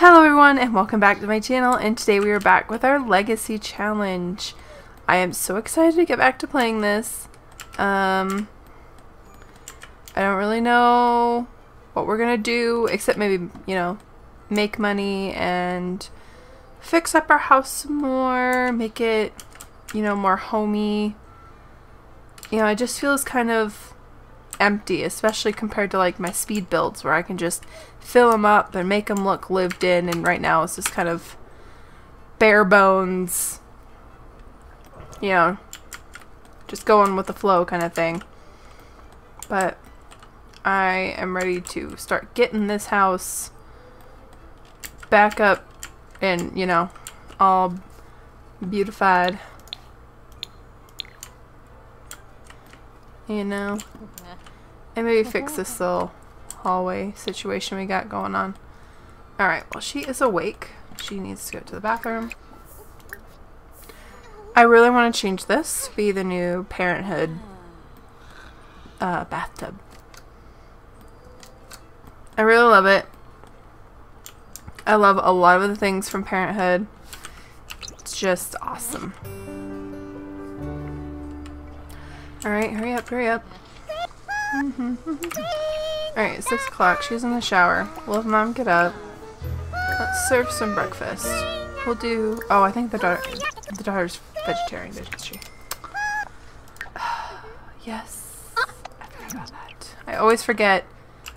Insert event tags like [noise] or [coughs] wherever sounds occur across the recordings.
Hello everyone and welcome back to my channel and today we are back with our legacy challenge. I am so excited to get back to playing this. Um, I don't really know what we're gonna do except maybe, you know, make money and fix up our house more, make it, you know, more homey. You know, it just feels kind of empty, especially compared to like my speed builds where I can just fill them up and make them look lived in and right now it's just kind of bare bones. You know just going with the flow kind of thing. But I am ready to start getting this house back up and you know all beautified. You know and maybe fix this little hallway situation we got going on. Alright, well she is awake. She needs to go to the bathroom. I really want to change this to be the new Parenthood uh, bathtub. I really love it. I love a lot of the things from Parenthood. It's just awesome. Alright, hurry up, hurry up. Alright, 6 o'clock. She's in the shower. We'll have mom get up. Let's serve some breakfast. We'll do... Oh, I think the daughter... The daughter's vegetarian, isn't she? [sighs] yes. I forgot about that. I always forget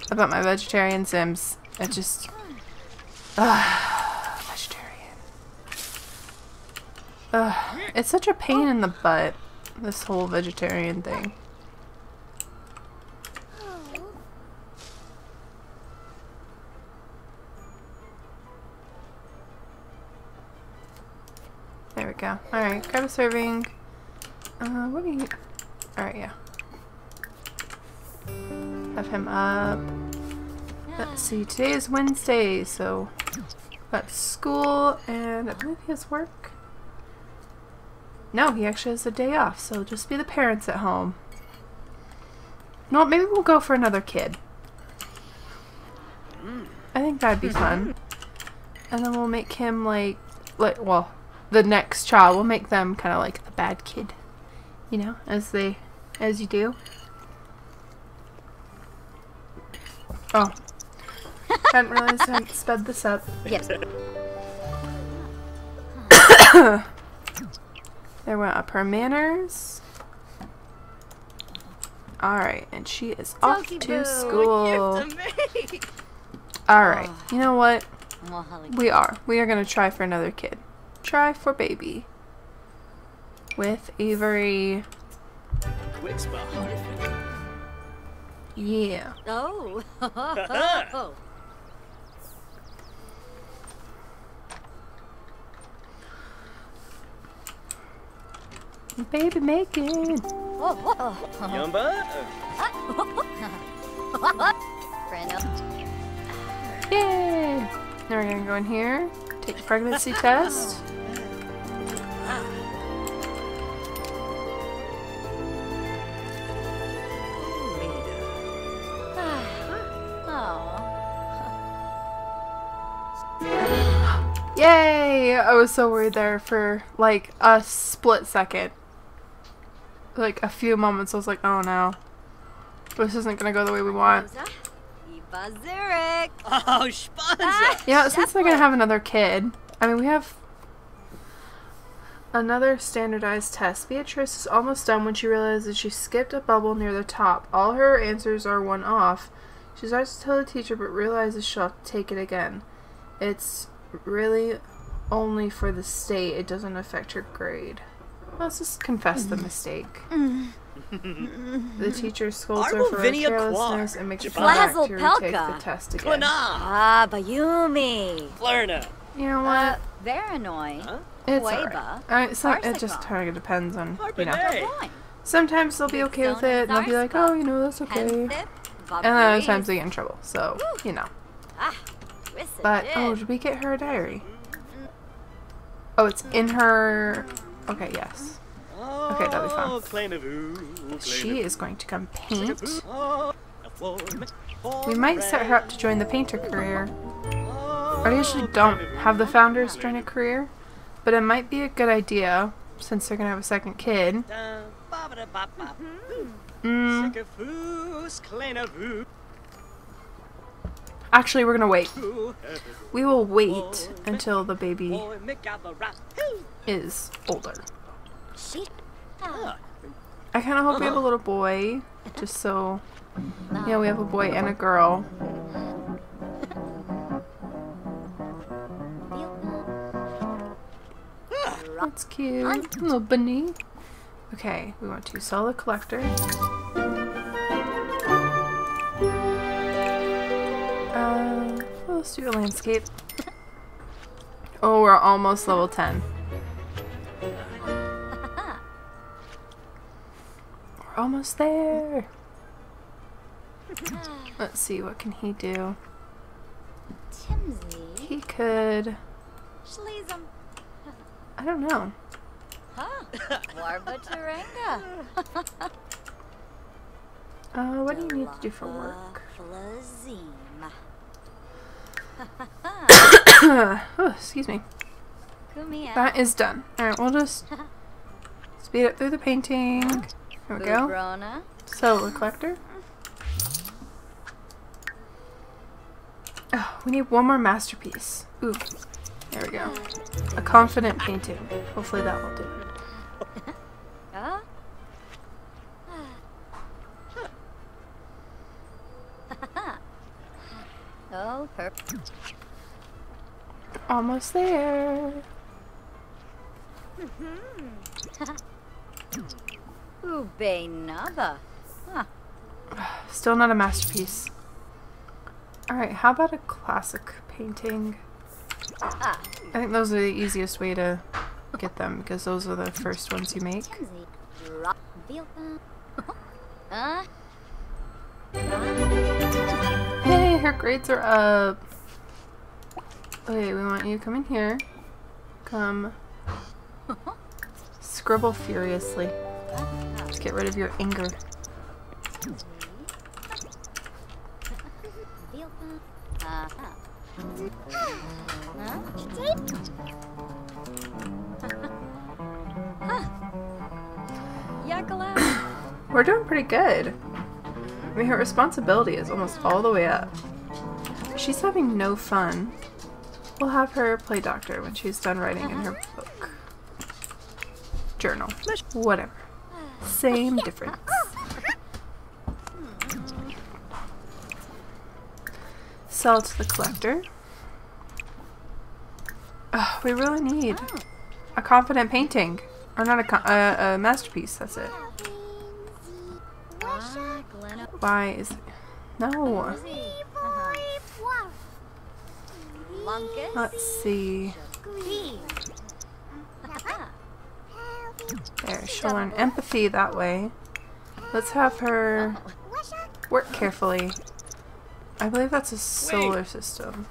about my vegetarian sims. It just... Uh, [sighs] vegetarian. Uh, it's such a pain in the butt, this whole vegetarian thing. Go. Alright, grab a serving. Uh, what do you... Alright, yeah. Have him up. Let's see, today is Wednesday, so that's school, and I believe has work. No, he actually has a day off, so just be the parents at home. No, maybe we'll go for another kid. I think that'd be fun. And then we'll make him like, like, well, the next child. We'll make them kind of like the bad kid, you know, as they, as you do. Oh, [laughs] I hadn't realized I hadn't sped this up. Yes. [coughs] there went up her manners. Alright, and she is off to [laughs] school. Alright, you know what? We are. We are going to try for another kid try for baby with Avery. Yeah. Oh. [laughs] Baby making. Yumba? Yay! Now we're gonna go in here, pregnancy test. Yay! I was so worried there for like a split second. Like a few moments, I was like, oh no. This isn't gonna go the way we want. [laughs] Oh, Spanza! Yeah, since they're gonna have another kid. I mean, we have another standardized test. Beatrice is almost done when she realizes she skipped a bubble near the top. All her answers are one off. She starts to tell the teacher, but realizes she'll take it again. It's really only for the state. It doesn't affect her grade. Let's just confess the mistake. The teacher scolds her for her carelessness and makes her come Blazel back to retake Pelka. the test again. Quina! Ah, Bayumi. Flurna! You know Uh, what? Veranoi. Huh? it's Weba. alright. Alright, so it just kind of depends on, you know. Sometimes they'll be okay with it, and they'll be like, oh, you know, that's okay. And then other times they get in trouble, so, you know. Ah, But, oh, did we get her a diary? Oh, it's in her... Okay, yes. Okay, that'll be fun. Oh, claim of ooh, claim She is going to come paint. ooh. A floor- We might set her up to join the painter career. I usually don't have the founders join a career, but it might be a good idea since they're gonna have a second kid. Da, ba, ba, da, ba, ba. Mm, Sickafoos, kleiner Voo, actually, we're gonna wait. We will wait until the baby Boy, make out the rat. Hoo. is older. I kind of hope we have a little boy, just so yeah, we have a boy and a girl. That's cute, little bunny. Okay, we want to sell the collector. Uh, let's do a landscape. Oh, we're almost level 10. Almost there. Let's see, what can he do? Timsy. He could... I don't know. Huh. [laughs] Uh, what do you need to do for work? [coughs] Oh, excuse me. That is done. Alright, we'll just [laughs] speed up through the painting. Here we go. Ubrona. So, the collector. Oh, we need one more masterpiece. Ooh. There we go. A confident painting. Hopefully that will do it. [laughs] [laughs] Oh, perp. Almost there. Mm-hmm. [laughs] Ube Nava. Huh. Still not a masterpiece. Alright, how about a classic painting? Ah, I think those are the easiest way to get them because those are the first ones you make. Timsy. Rock. Vilpa. Huh? Hey, her grades are up. Okay, we want you to come in here. Come. Scribble furiously. Get rid of your anger. [laughs] We're doing pretty good. I mean, her responsibility is almost all the way up. She's having no fun. We'll have her play doctor when she's done writing in her book. Journal. Whatever. Same difference. Sell to the collector. Ugh, we really need a confident painting. Or not a, uh, a masterpiece, that's it. Why is... No. Uh-huh. Let's see. She'll learn empathy that way. Let's have her work carefully. I believe that's a solar system.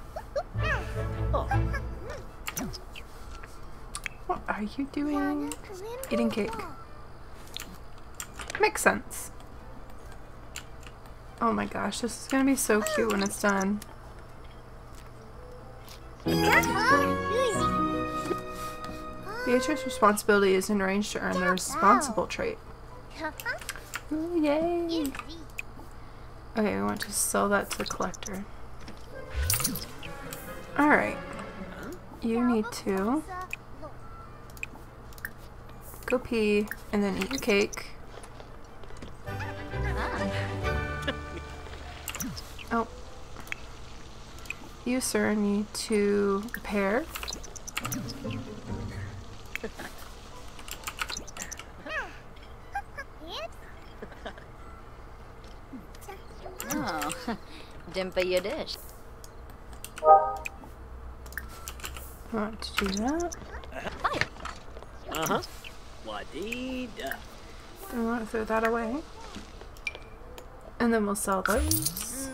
What are you doing? Eating cake. Makes sense. Oh my gosh, this is gonna be so cute when it's done. Beatrice's responsibility is in range to earn the responsible trait. Ooh, yay! Okay, we want to sell that to the collector. Alright. You need to go pee and then eat your cake. Oh. You, sir, need to repair. Oh, [laughs] Dimpa Yiddish. I want to do that. uh-huh. Wadida. And we want to throw that away. And then we'll sell those.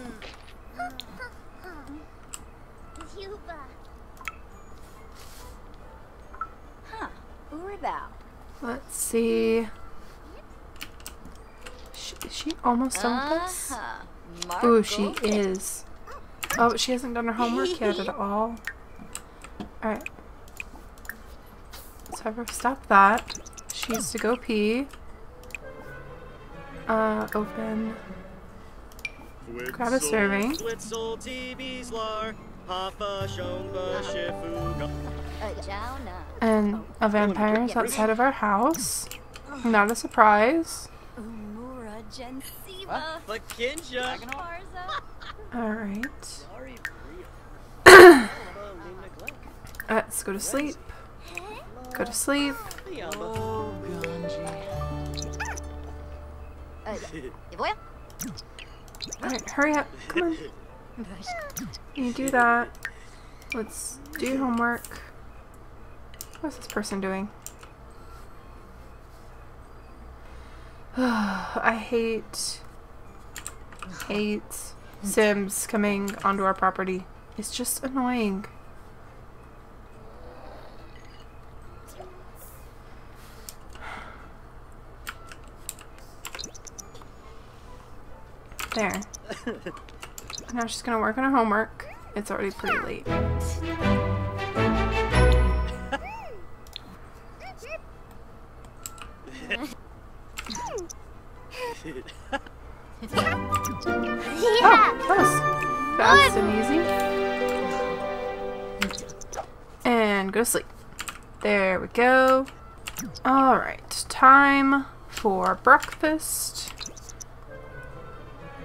Huh. Urbao. Let's see. Is she almost done with this? Ooh, she is. Oh, she hasn't done her homework yet at [laughs] all. Alright. Let's have her stop that. She needs to go pee. Uh, open. Grab a serving. Witzel TV's Papa Shomba Shifuga. And a vampire is outside of our house. Not a surprise. Umura Gensiva. Bakinja. Parza. Alright. Sorry, Bria. neglect. [coughs] Let's go to sleep. Go to sleep. Oh, Uh, Alright, hurry up. Come on. [laughs] You do that. Let's do homework. What's this person doing? [sighs] I hate hate Sims coming onto our property. It's just annoying. There. [laughs] Now she's gonna work on her homework. It's already pretty late. [laughs] Oh, that was fast and easy. And go to sleep. There we go. Alright, time for breakfast.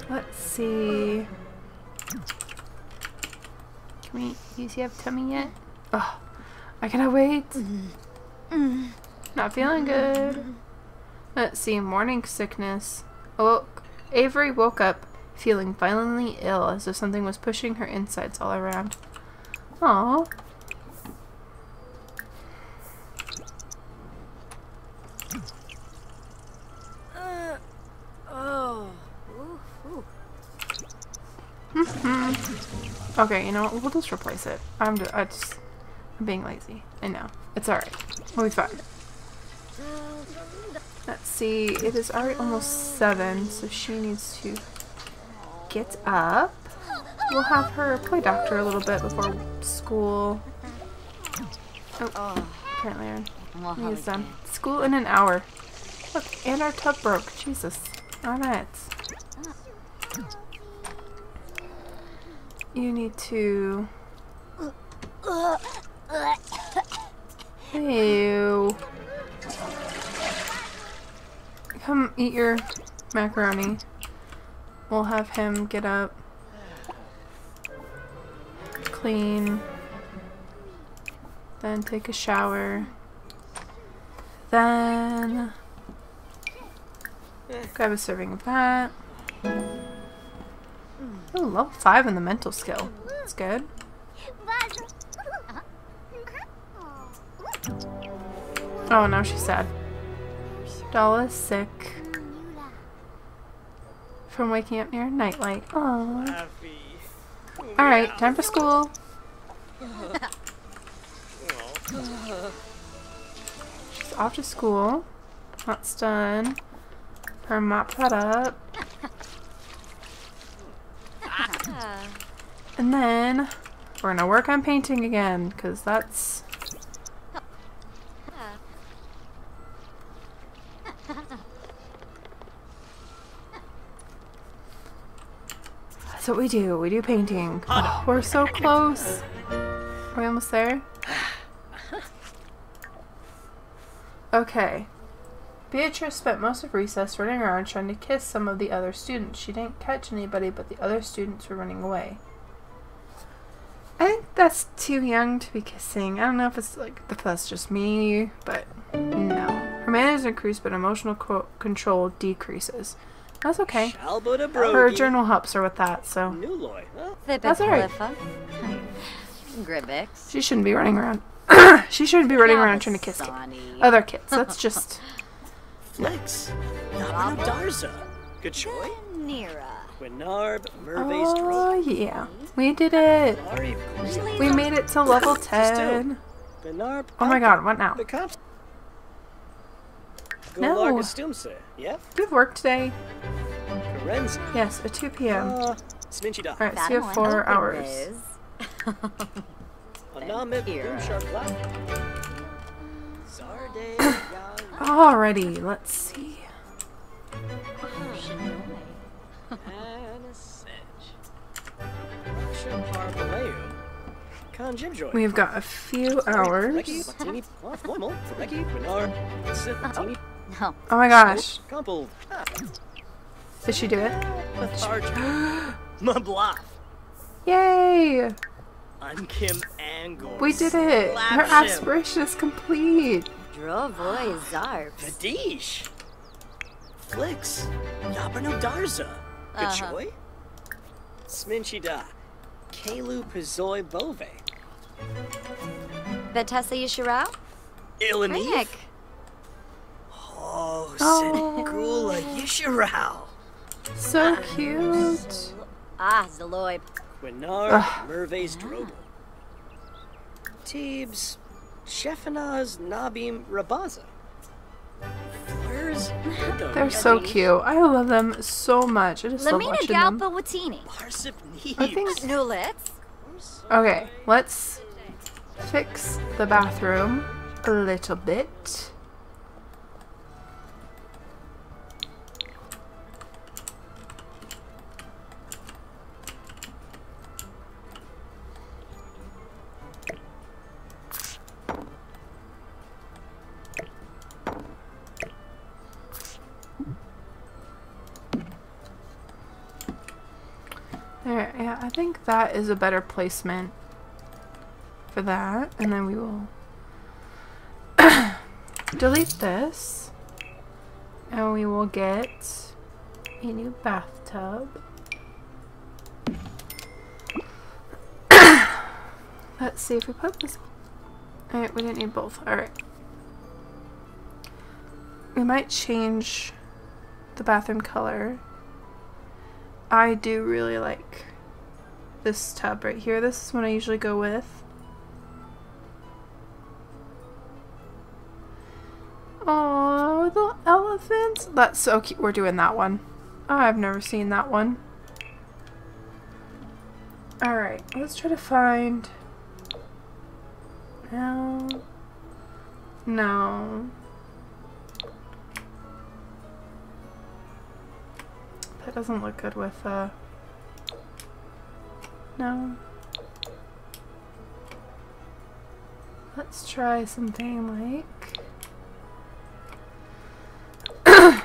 Let's see. Can we, you see have tummy yet? Oh, I cannot wait. Mm-hmm. Not feeling good. Let's see, morning sickness. Awoke. Avery woke up feeling violently ill as if something was pushing her insides all around. Aww. Uh, oh. Ooh, ooh. Mm-hmm. Okay, you know what? We'll just replace it. I'm just, I just I'm being lazy. I know. It's alright. We'll be fine. Uh, Let's see. It is already almost 7, so she needs to get up. We'll have her play doctor a little bit before school. Oh, apparently our he's done. School in an hour. Look, and our tub broke. Jesus. Alright. You need to... [coughs] Ew. Come eat your macaroni. We'll have him get up. Clean. Then take a shower. Then grab a serving of that. Ooh, level 5 in the mental skill. That's good. Oh, now she's sad. Dolla's sick from waking up near nightlight. Oh. Alright, time for school. She's off to school. That's done. Her mop that up. And then we're gonna work on painting again, because that's That's what we do. We do painting. Oh, [gasps] we're so close. Are we almost there? [sighs] Okay. Beatrice spent most of recess running around trying to kiss some of the other students. She didn't catch anybody, but the other students were running away. I think that's too young to be kissing. I don't know if it's like if that's just me, but no. Her manners increase, but emotional co- control decreases. That's okay. Her journal helps her with that, so New That's alright. Gribix. she shouldn't be running around. [coughs] she shouldn't be running around trying to kiss kids. other kids. That's just [laughs] Flex. Nabana Darza. Good Nira. Winarb, Merve's oh yeah, we did it. We made it to level ten. Oh my god, what now? The cops. No. Golarga Stumse. Yep. Do you have work today? Karenzi. Yes, at 2 p.m. Uh, Alright, so you have four hours. Anamit Era. Boom Shark Lap. Zarde. Yag. Alrighty, let's see. And a Sedge. Raksha Parvaleu. Khan Jimjoy. We've got a few hours. Reki, Matini, Off, Moimol, Reki, Renard, Sith, Matini, No. Oh my gosh. Kumpel, Ah, Did she do it? Lethargic, [gasps] Mablath. Yay! I'm Kim Angor. We did it! Her aspiration is complete! Drovoy Zarps. Vadish. Flix. Yabrano Darza. Uh-huh. Gachoy. Sminchida. Kalu Pizoi Bove. Betessa Yishirao. Ilanif. Rick. Oh, Oh. Sinigula Yisharao. So cute! Ah, Zaloy. Quinar Ugh. Merve's Drogo. Teebs. Shefanaz Nabim Rabaza. Where's They're so cute. I love them so much. I just love Lamina watching them. Galpa Watini. Parsip I think- Neebs. Nulitz. Okay, let's fix the bathroom a little bit. That is a better placement for that. And then we will [coughs] delete this. And we will get a new bathtub. [coughs] Let's see if we put this. Alright, we didn't need both. Alright. We might change the bathroom color. I do really like this tub right here. This is what I usually go with. Oh, the elephants. That's so cute. We're doing that one. I've never seen that one. Alright, let's try to find. No. No. That doesn't look good with, uh. No. Let's try something like. [coughs]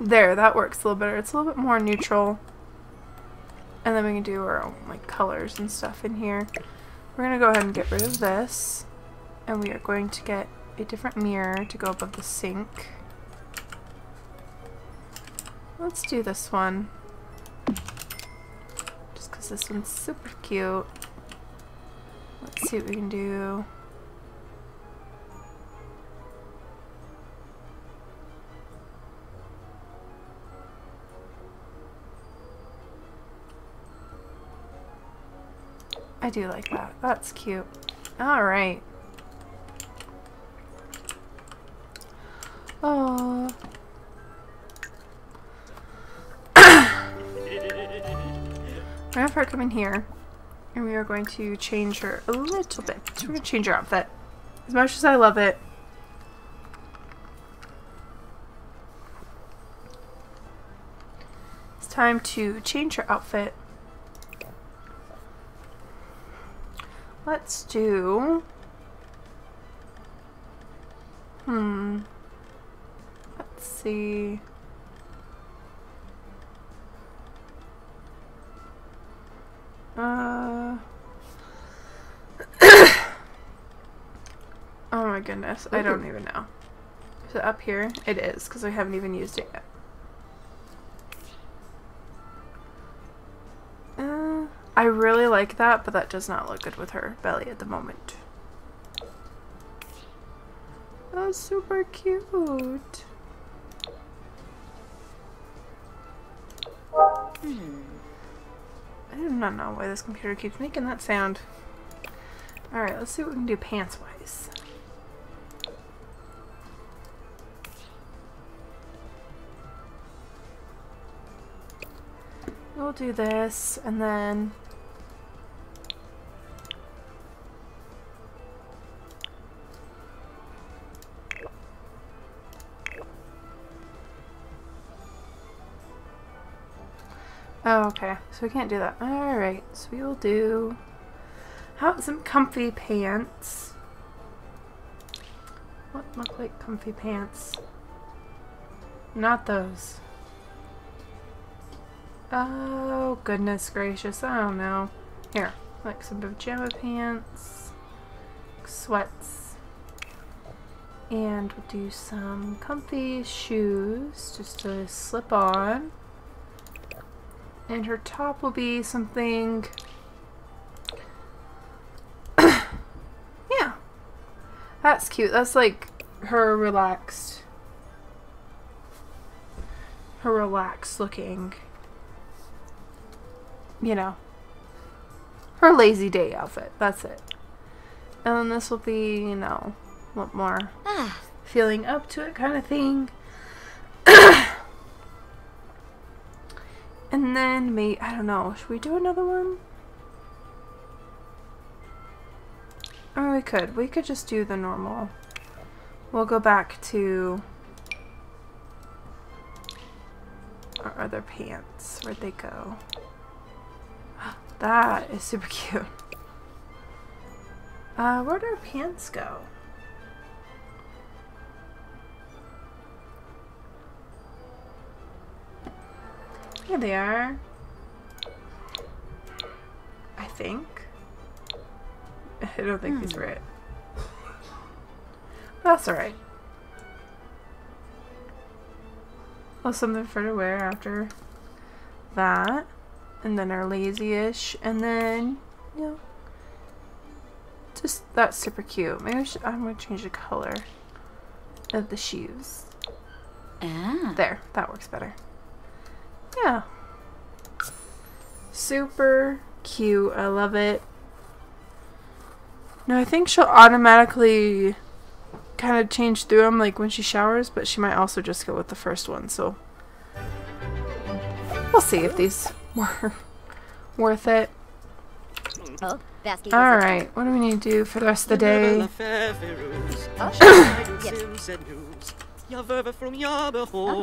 there, that works a little better. It's a little bit more neutral. And then we can do our own like colors and stuff in here. We're gonna go ahead and get rid of this. And we are going to get a different mirror to go above the sink. Let's do this one. Because this one's super cute. Let's see what we can do. I do like that. That's cute. Alright. Oh. Gonna have her come in here, and we are going to change her a little bit. We're gonna change her outfit. As much as I love it, it's time to change her outfit. Let's do. Hmm. Let's see. Goodness, I don't even know. Is it up here? It is, because I haven't even used it yet. Uh, I really like that, but that does not look good with her belly at the moment. That's super cute. I do not know why this computer keeps making that sound. Alright, let's see what we can do pants-wise. We'll do this and then Oh, okay. So we can't do that. Alright, so we will do have some comfy pants. What look like comfy pants? Not those. Oh, goodness gracious. I don't know. Here, like some pajama pants, sweats, and we'll do some comfy shoes just to slip on. And her top will be something. [coughs] yeah. That's cute. That's like her relaxed. Her relaxed looking. You know. Her lazy day outfit. That's it. And then this will be, you know, what more Ah, feeling up to it kind of thing. [coughs] and then may I don't know, should we do another one? Or we could. We could just do the normal. We'll go back to our other pants. Where'd they go? That is super cute. Uh, where'd our pants go? Here they are. I think. [laughs] I don't think these were it. That's alright. Well, something for to wear after that. And then our lazy-ish. And then, you know, just, that's super cute. Maybe I should, I'm going to change the color of the shoes. ah. There, that works better. Yeah. Super cute. I love it. No, I think she'll automatically kind of change through them like when she showers, but she might also just go with the first one, so we'll see if these were worth it. Oh. Alright, what do we need to do for the rest of the day?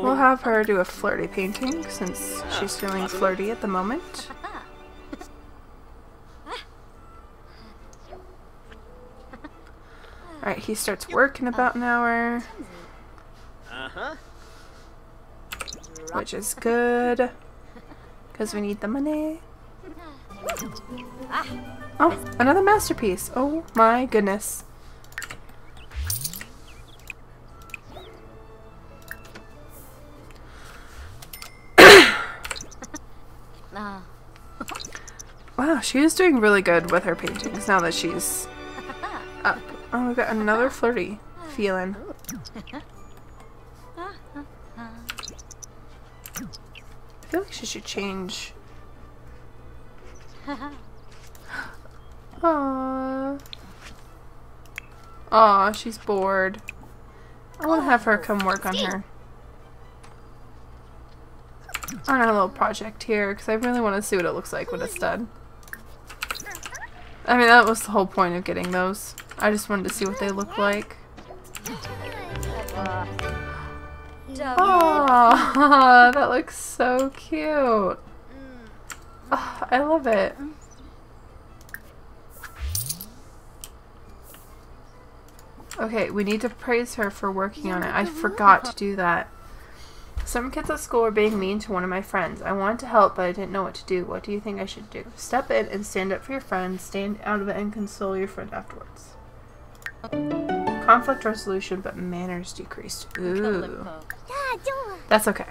We'll have her do a flirty painting since she's feeling flirty at the moment. [laughs] Alright, he starts work in about an hour, Uh-huh. which is good. Because we need the money. Oh, another masterpiece. Oh my goodness. [coughs] Ah. [coughs] Wow, she is doing really good with her paintings now that she's [laughs] up. Oh, we got another flirty feeling. [laughs] I feel like she should change. [laughs] Aww. Aw, she's bored. I want to have her come work on her. On our little project here, because I really want to see what it looks like when it's done. I mean, that was the whole point of getting those. I just wanted to see what they look like. [laughs] Uh, Oh, [laughs] that looks so cute. Oh, I love it. Okay, we need to praise her for working on it. I forgot to do that. Some kids at school were being mean to one of my friends. I wanted to help, but I didn't know what to do. What do you think I should do? Step in and stand up for your friend. Stand out of it and console your friend afterwards. Conflict resolution, but manners decreased. Ooh. That's okay.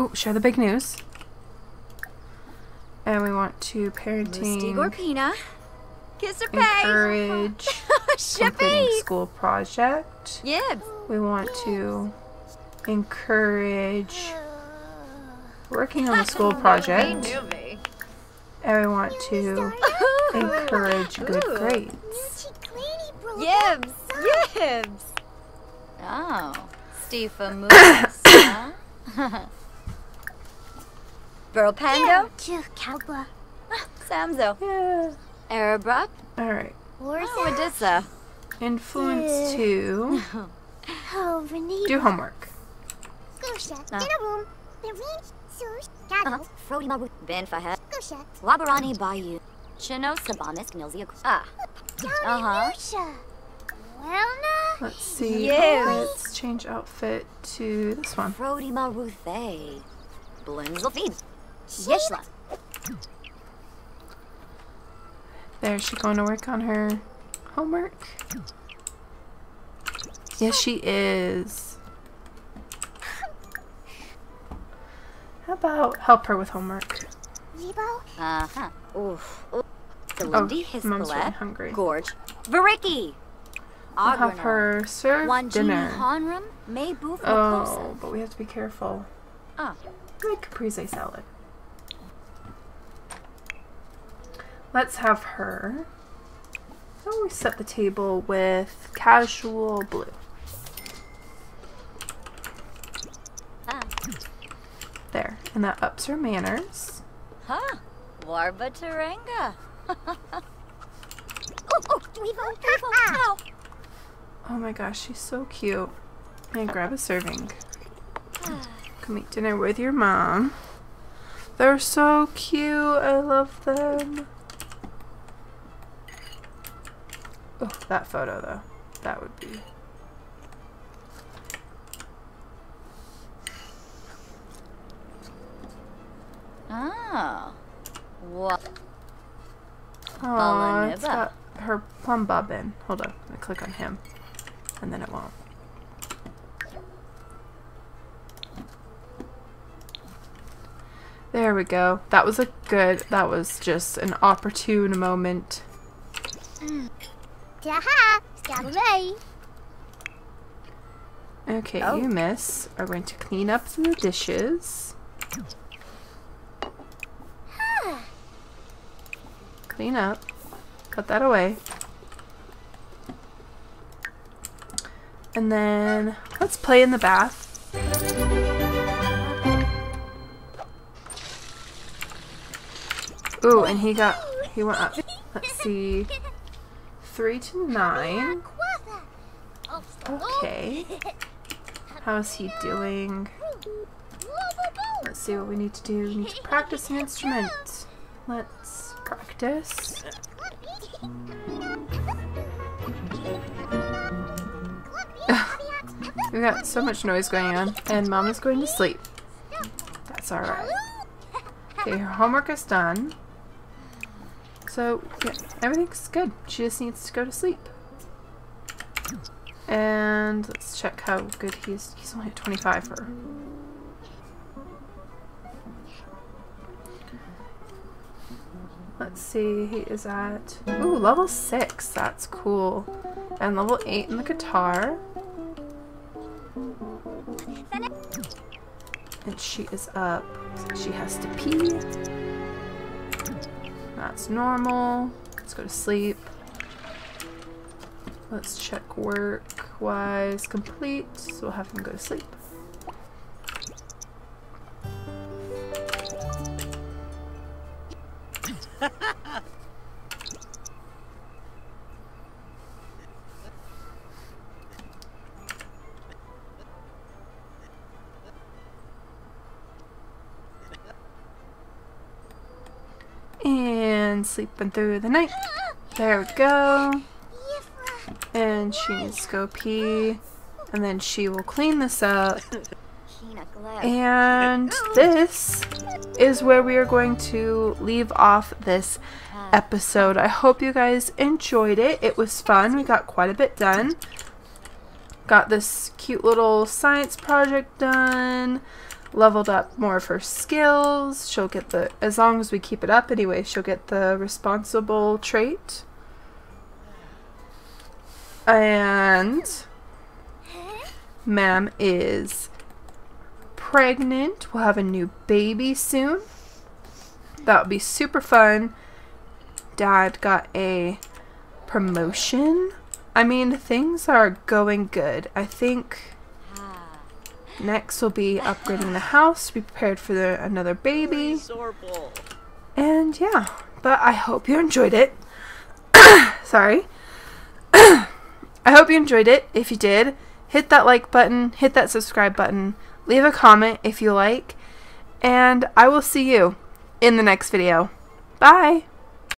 Ooh, share the big news. And we want to parenting Gorpina. Kiss her face. encourage [laughs] completing school project. Yibs. We want to encourage working on the school project. And we want to encourage good grades. Yibs. Yibs. Oh. Stifa moves. [coughs] huh? [laughs] Burl Pando. Chu Kalpa. Samzo. Yeah. Arabrup. Alright. Oh, Odessa. Influence two. [laughs] Oh, Renee. Do homework. Gosha. Ah. Dinnaboom. Levine. Sush. Uh-huh. Gado. Frody Mabu. Ben Fahed. Bayou. Chino Sabanis Knilzia. Ah. Uh-huh. Gosha. Well. Let's see. Yes. Let's change outfit to this one. Frody Maruthe. Blinzel Yeshla. There, she going to work on her homework? Yes, she is. How about help her with homework? Uh-huh. Oof. Oof. Oh, mom's really hungry. Gorge. Variki. I'll have her serve Wanjini dinner. Honram. Maybu Oh, but we have to be careful. Ah. Make caprese salad. Let's have her. So we set the table with casual blue. Ah. There, and that ups her manners. Huh. Warba Taranga. [laughs] oh, Oh, Dweebo. Dweebo. Ow. Oh my gosh, she's so cute. And grab a serving. Come eat dinner with your mom. They're so cute. I love them. Oh, that photo though. That would be. Oh. What? Oh, it's got her plumbob in. Hold on. I click on him. And then it won't. There we go. That was a good, that was just an opportune moment. Mm. Okay, Oh. you miss are going to clean up the dishes. [sighs] Clean up. Cut that away. And then let's play in the bath. Ooh, and he got he went up. Let's see. Three to nine. Okay. How's he doing? Let's see what we need to do. We need to practice an instrument. Let's practice. We've got so much noise going on, and mom is going to sleep. That's alright. Okay, her homework is done. So, yeah, everything's good. She just needs to go to sleep. And let's check how good he's. He's only at 25 for. Let's see, he is at. Ooh, level 6. That's cool. And level 8 in the guitar. And she is up. She has to pee. That's normal. Let's go to sleep. Let's check work wise complete. So we'll have him go to sleep. And through the night. There we go. And she needs to go pee. And then she will clean this up. And this is where we are going to leave off this episode. I hope you guys enjoyed it. It was fun. We got quite a bit done. Got this cute little science project done. Leveled up more of her skills. She'll get the, as long as we keep it up anyway, she'll get the responsible trait. And Ma'am is pregnant. We'll have a new baby soon. That would be super fun. Dad got a promotion. I mean, things are going good. I think Next will be upgrading the house be prepared for the, another baby. And yeah, but I hope you enjoyed it. [coughs] Sorry. [coughs] I hope you enjoyed it. If you did, hit that like button, hit that subscribe button, leave a comment if you like, and I will see you in the next video. Bye!